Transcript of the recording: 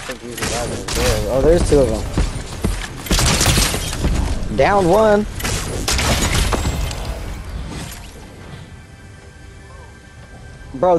think he's Oh, there's two of them. Down one. Bro,